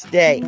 today.